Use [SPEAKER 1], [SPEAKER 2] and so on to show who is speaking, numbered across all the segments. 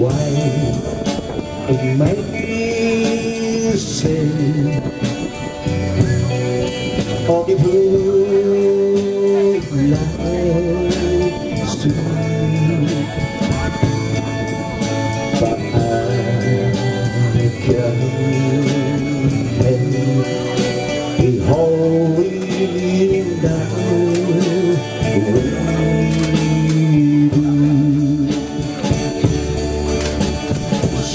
[SPEAKER 1] why quite amazing All the blue lights to But I can't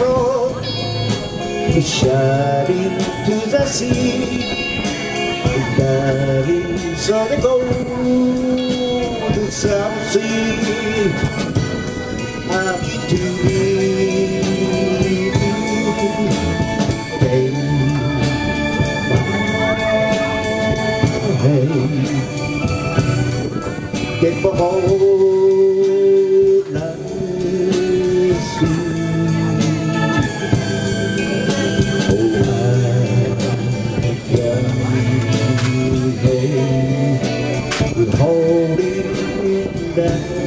[SPEAKER 1] road We shot the sea diving the gold is South Sea Happy to be Hey, hey Get behold that